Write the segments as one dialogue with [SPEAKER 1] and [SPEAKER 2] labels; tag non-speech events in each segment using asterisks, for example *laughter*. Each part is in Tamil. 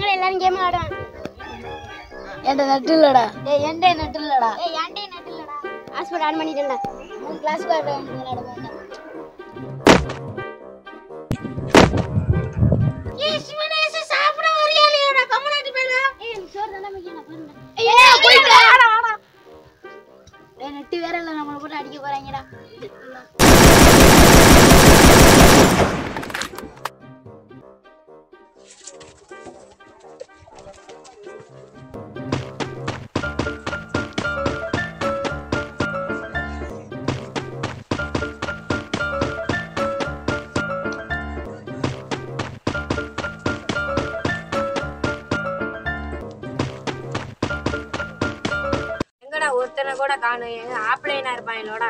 [SPEAKER 1] வாங்கடா எல்லாரும் கேம் ஆடுவோம்
[SPEAKER 2] என்கிட்ட நட்டு இல்லடா.
[SPEAKER 1] ஏய் என்டே நட்டு இல்லடா. ஏய் என்டே நட்டு இல்லடா. ஹாஸ்பிடல் ஆன் பண்ணிட்டேன்டா. மூணு கிளாஸ் விளையாட போறேன் ஏய் சிவனேச சாப்பிட வரியாலியோட கம்முனாட்டி பேல ஏய் எனக்கு சோறு தான முக்கியம் பாருங்க. ஏய் போயிட்டு வாடா வாடா ஏய் நெட்டு வேற இல்ல. நம்மள போட்டு அடிக்க போறாங்கடா.
[SPEAKER 3] ஒருத்தனை கூட காணும். எங்க இருப்பான் என்னோட.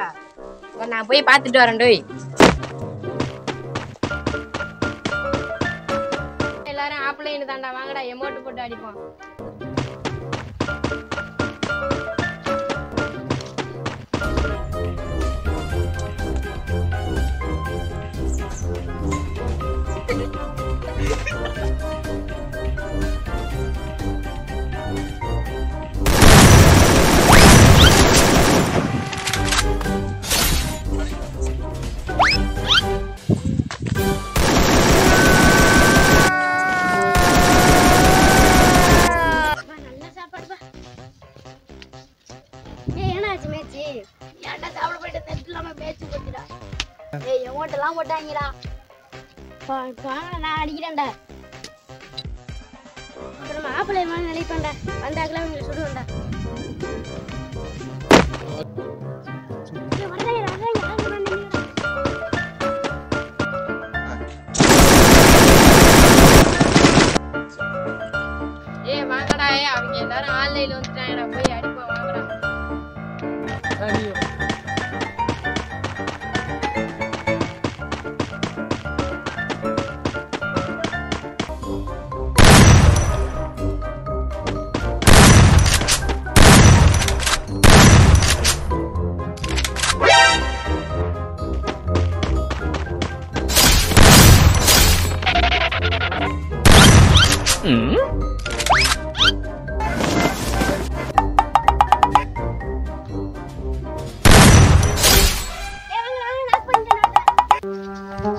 [SPEAKER 3] நான் போய் பார்த்துட்டு வரேன் டோய். எல்லாரும் ஆப்லைன் தாண்டா வாங்கடா எமௌண்ட் போட்டு அடிப்போம்.
[SPEAKER 1] நல்ல *laughs* ஏய் என்னாச்சு மேட்ச்? ஏன்டா சாப்பிட போயிட்டு நெட் இல்லாம மேட்ச் போச்சுடா? ஏய் அமௌண்ட் எல்லாம் போட்டாங்கடா. பா நான் அடிக்கிறேன்டா. அப்புறம் மாப்பிள்ளை மாதிரி நினைப்பேன்டா. வந்தாக்கெல்லாம் உங்களுக்கு சொல்லுவேன்டா ஏய்,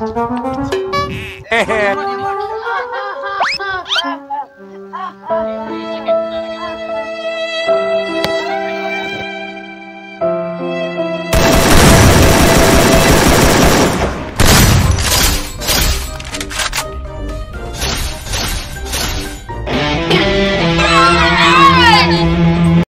[SPEAKER 1] Eh.